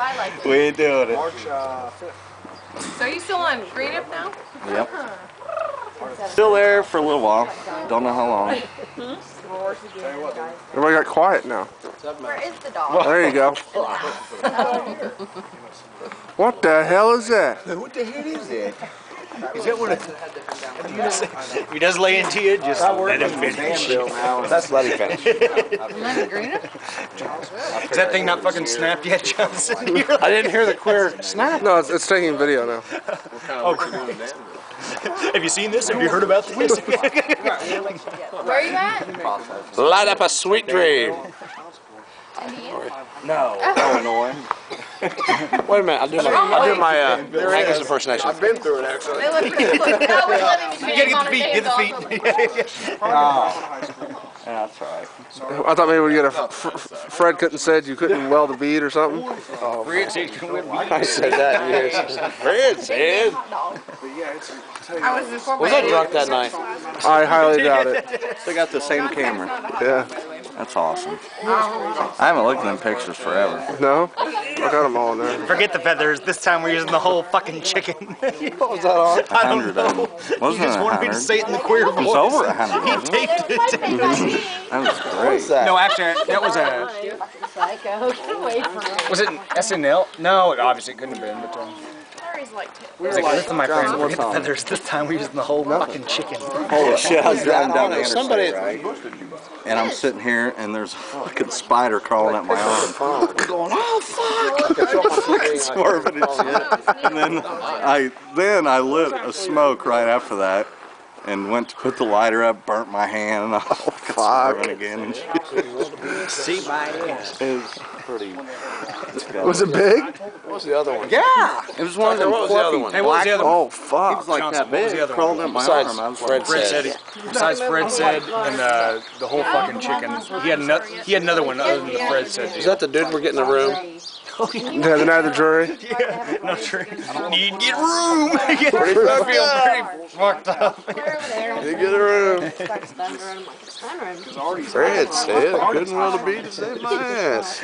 I like it. We ain't doing it. March uh, 5th. So are you still on Green Up now? Yep. Still there for a little while. Don't know how long. Everybody got quiet now. Where is the dog? There you go. What the hell is that? What the hell is that? Is that what it, if he does lay into you, just let him finish. That's let him finish. Lemon Green Up? Is that thing not fucking snapped yet, Johnson? I didn't hear the queer snap. No, it's, it's taking video now. oh, great. Have you seen this? Have you heard about this? Where are you at? Light up a sweet dream. No, Illinois. Wait a minute, I'll do my, I'll do my uh, Angus impersonation. I've been through it actually. They look pretty cool. No, we're letting You gotta get the feet, get the feet. oh. That's right. I thought maybe we'd get a. F- F- Fred couldn't said you couldn't weld a bead or something. I said that years. Fred said. I was Was I drunk that night? I highly doubt it. They got the same camera. Yeah. That's awesome. I haven't looked at them pictures forever. No? I got them all there. Forget the feathers. This time we're using the whole fucking chicken. What was that on? A hundred of them. he Wasn't it just a wanted me to say it in the queer It voice. was over a hundred. He taped it. That was great. No, actually, that was a. Psycho. Get away from me. Was it an SNL? No, it obviously couldn't have been. But um, Harry's like I was like, listen, my friend, forget the feathers. This time we're using the whole fucking chicken. Holy shit, I was driving down the interstate, Somebody- right? And I'm sitting here, and there's a fucking spider crawling up my arm. I'm going, oh fuck! fucking swerving and shit. And then I, then I lit a smoke right after that, and went to put the lighter up, burnt my hand, and I was swerving again and shit. See my ass. It was pretty. Was it big? What was the other one? Yeah, it was one of them What was the other fluffy one? Hey, what was the other one? Oh, He fuck. was like Johnson, that what was the big, other one? crawling up my Besides arm. I was Fred Fred said. said, besides Fred said, and uh, the whole fucking chicken. He had no, he had another one other than the Fred said. Is that the dude we're getting in the room? Yeah, the night of the jury. Yeah, no sure. Need get room. Get pretty fucked up. Pretty fucked up. You get a room. Sunroom. Fred said I couldn't weld a bead to save my ass.